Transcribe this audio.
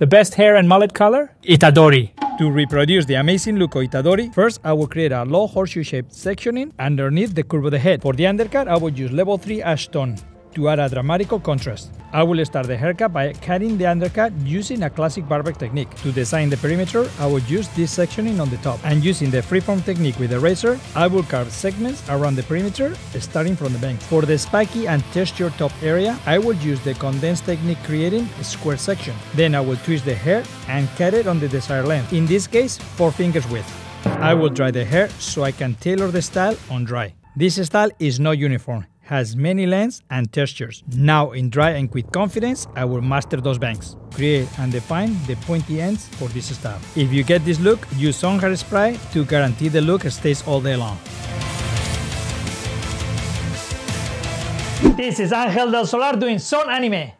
The best hair and mullet color? Itadori. To reproduce the amazing look of Itadori, first I will create a low horseshoe shaped sectioning underneath the curve of the head. For the undercut, I will use level 3 ash tone to add a dramatical contrast. I will start the haircut by cutting the undercut using a classic barber technique. To design the perimeter, I will use this sectioning on the top. And using the freeform technique with the razor, I will carve segments around the perimeter, starting from the bangs. For the spiky and textured top area, I will use the condensed technique creating a square section. Then I will twist the hair and cut it on the desired length. In this case, 4 fingers width. I will dry the hair so I can tailor the style on dry. This style is not uniform has many lengths and textures. Now in dry and with confidence, I will master those bangs. Create and define the pointy ends for this style. If you get this look, use some hairspray to guarantee the look stays all day long. This is Angel del Solar doing Son Anime.